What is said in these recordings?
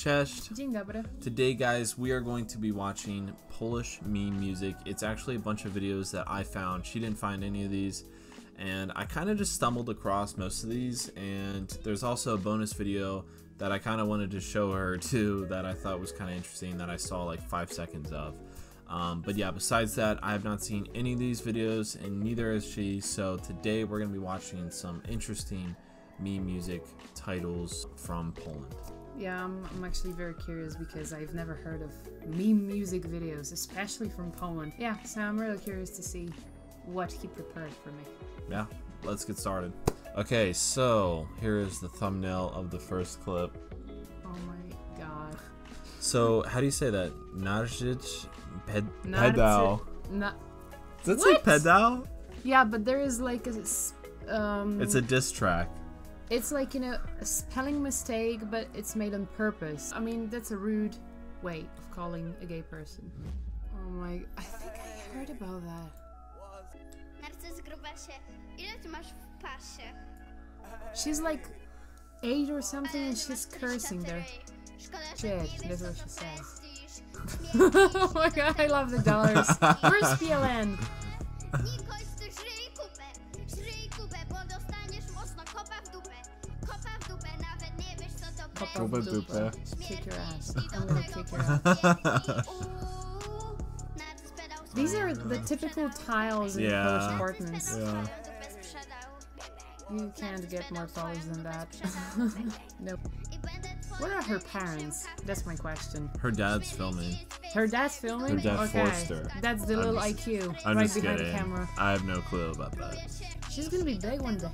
Cześć. Dzień dobry. Today, guys, we are going to be watching Polish meme music. It's actually a bunch of videos that I found. She didn't find any of these, and I kind of just stumbled across most of these. And there's also a bonus video that I kind of wanted to show her too that I thought was kind of interesting that I saw like five seconds of. Um, but yeah, besides that, I have not seen any of these videos, and neither has she. So today, we're going to be watching some interesting meme music titles from Poland. Yeah, I'm, I'm actually very curious because I've never heard of meme music videos, especially from Poland. Yeah, so I'm really curious to see what he prepared for me. yeah, let's get started. Okay, so here is the thumbnail of the first clip. Oh my god. So, how do you say that? Narjic ped- pedal. Na- Does it say pedal? yeah, but there is like a. Um, It's a diss track. It's like, you know, a spelling mistake, but it's made on purpose. I mean, that's a rude way of calling a gay person. Oh my. I think I heard about that. Narcyz Grubasie, ile ty masz w pasie? She's like eight or something and she's cursing there. Szkoda, że Shit, that's what she says. oh my god, I love the dollars. Where's PLN? wiesz co to Kopa Dupę, prestiż. dupę. Kick your ass. I'm gonna kick your ass. These are the typical tiles in Yeah. Polish apartments. Yeah. swoją dupę sprzedał. You can't get more Polish than that. nope. I będę twoją What are her parents? That's my question. Her dad's filming. Her dad's filming? Her dad okay. forced her. That's the I'm little just- IQ I'm right just behind kidding. the camera. I have no clue about that. She's gonna be big one day.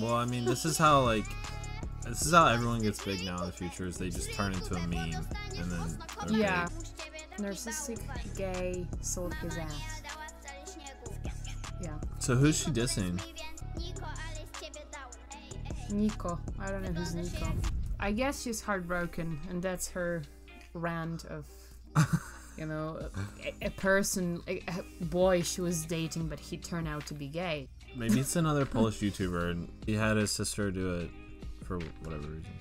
Well, I mean, this is how like this is how everyone gets big now in the future. Is they just turn into a meme and then Yeah. big. Narcissistic gay sold his ass. Yeah. So who's she dissing? Nico. I don't know who's Nico. I guess she's heartbroken, and that's her rant of, you know, a, a person, a, a boy she was dating, but he turned out to be gay. Maybe it's another Polish YouTuber, and he had his sister do it for whatever reason.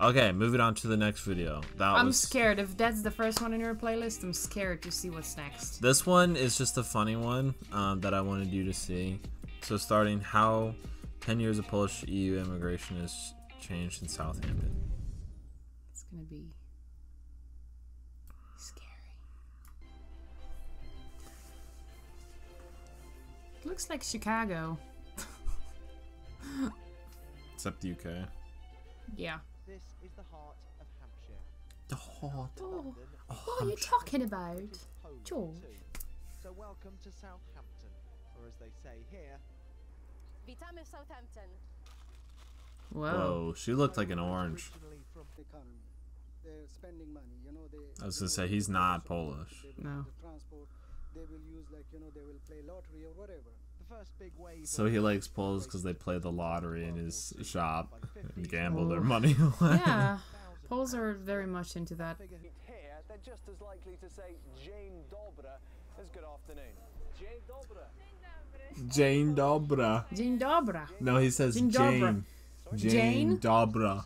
Okay, moving on to the next video. That I'm was scared. If that's the first one in your playlist, I'm scared to see what's next. this one is just a funny one um, that I wanted you to see. So starting how 10 years of Polish EU immigration has changed in Southampton. It's gonna be scary. Looks like Chicago. Except the UK. Yeah. This is the heart of Hampshire. The hot. Oh, Oh, what are you talking about? It is Poland George. So welcome to Southampton, or as they say here, Witamy w Southampton. Whoa. Whoa, she looked like an orange. originally from economy. They're spending money, you know. They. I was gonna say he's not Polish. No. do the transport. They will use like you know they will play lottery or whatever. The first big wave. So he likes Brexit Poles because they play the lottery in his shop and 50, gamble their money away. Yeah, 1,000 Poles are very much into that. figure who here, they're just as likely to say Jane Dobra as good afternoon. Jane Dobra. Jane Dobra. Dzień dobry. No, he says Jane. Jane Jane? Dobra.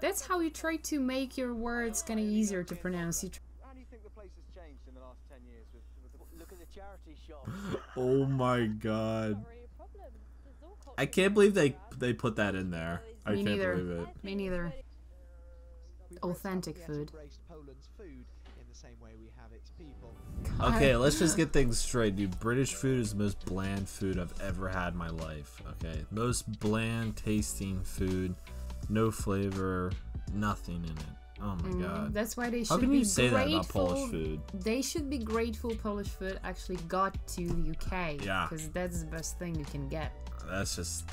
That's how you try to make your words kind of easier to pronounce. You tr- How do you think the place has changed in the last 10 years with, with the Look at the charity shop. Oh my god. I can't believe they they put that in there. I Me can't neither. believe it. Me neither. Authentic food. embraced Poland's food in the same way we have its people. Okay, let's just get things straight, dude. British food is the most bland food I've ever had in my life. Okay, most bland tasting food, no flavor, nothing in it. Oh my Mm, god. That's why they should How can be you say that grateful. about Polish food? They should be grateful Polish food actually got to the UK. Yeah. Because that's the best thing you can get. That's just.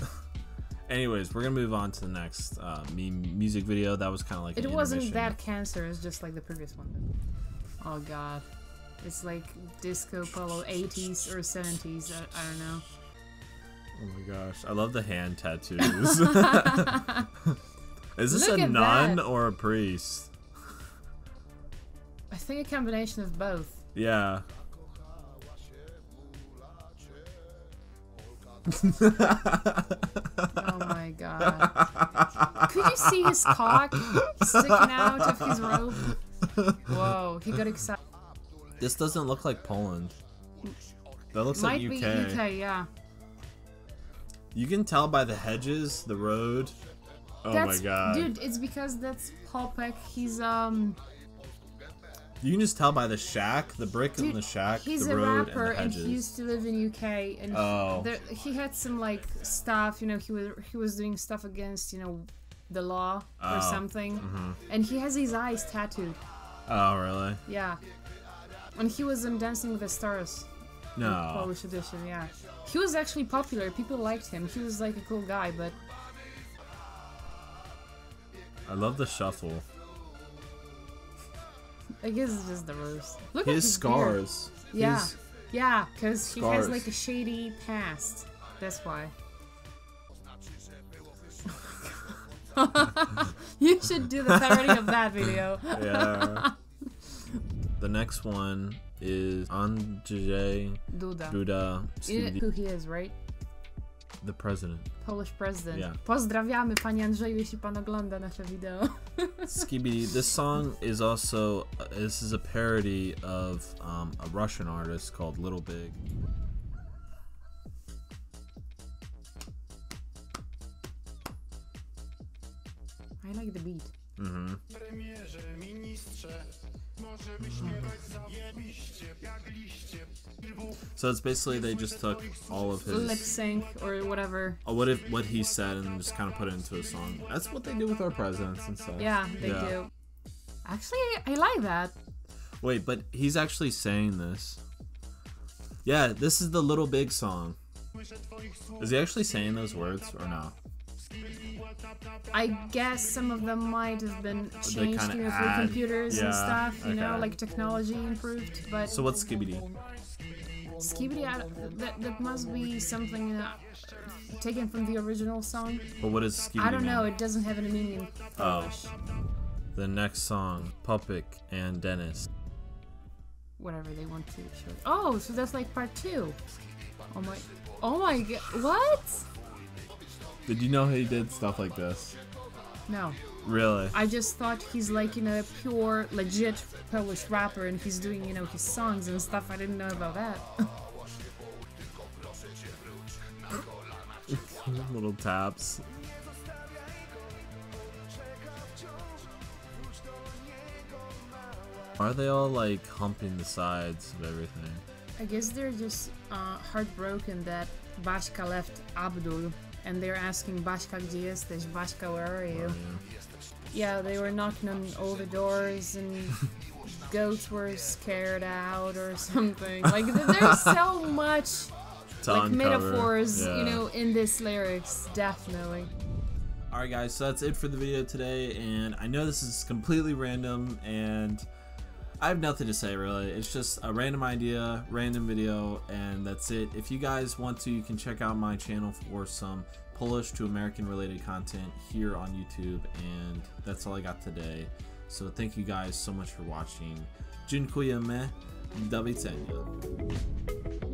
Anyways, we're gonna move on to the next uh, meme music video. That was kind of like It wasn't intermission. cancer. cancerous, just like the previous one. Oh god. It's like disco polo 80s or 70s. I, I don't know. Oh my gosh, I love the hand tattoos. Is this Look a nun that. or a priest? I think a combination of both. Yeah. Oh my god. Could you see his cock sticking out of his robe? Whoa, he got excited. This doesn't look like Poland. That looks Might like be UK. UK, yeah. You can tell by the hedges, the road. Oh that's, my god. Dude, it's because that's Popek. He's, um, You can just tell by the shack, the brick in the shack, he's the a road, rapper and the and, he used to live in UK and Oh. there, he had some, like, stuff, you know, he was, he was doing stuff against, you know, the law or Oh, something. mhm. And he has his eyes tattooed. Oh really? Yeah. And he was in Dancing with the Stars. No. Polish edition, yeah. He was actually popular. People liked him. He was like a cool guy, but I love the shuffle. I guess it's just the roast. Look His at his beard. scars. Yeah, His- yeah, because he has like a shady past. That's why. you should do the parody of that video. yeah. the next one is Andrzej Duda. Duda, You know Skibidi- who he is, right? The president. Polish president. Yeah. Pozdrawiamy, panie Andrzeju, jeśli pan ogląda nasze video. Skibidi. This song is also uh, this is a parody of um, a Russian artist called Little Big. I like the beat. hmm So it's basically they just took all of his Lip his sync or whatever. uh, what if what he said and just kind of put it into a song. That's what they do with our presidents and stuff. Yeah, they Yeah. do. Actually, I like that. Wait, but he's actually saying this. Yeah, this is the Little Big song. Is he actually saying those words or no? I guess some of them might have been changed, kinda through add- computers and stuff. You know, like technology improved. But So what's Skibidi? Skibidi, that that must be something uh, taken from the original song. But what is Skibidi I don't know. mean? It doesn't have any meaning Oh. The next song, Popek and Denis. Whatever they want to show. Oh, so that's like part two. Oh my. Oh my god. What? Did you know he did stuff like this? No. Really? I just thought he's like, you know, a pure, legit Polish rapper and he's doing, you know, his songs and stuff. I didn't know about that. Little taps. Are they all like humping the sides of everything? I guess they're just uh, heartbroken that Bashka left Abdul and they're asking Bashka gdzie jesteś? Bashka, where are you? Yeah, they were knocking on all the doors and goats were scared out or something. Like there's so much like metaphors, Yeah. you know, in this lyrics, definitely. Alright guys, so that's it for the video today, and I know this is completely random, and I have nothing to say really. It's just a random idea, random video, and that's it. If you guys want to, you can check out my channel for some Polish to American related content here on YouTube, and that's all I got today. So thank you guys so much for watching. Dziękujemy. Do widzenia.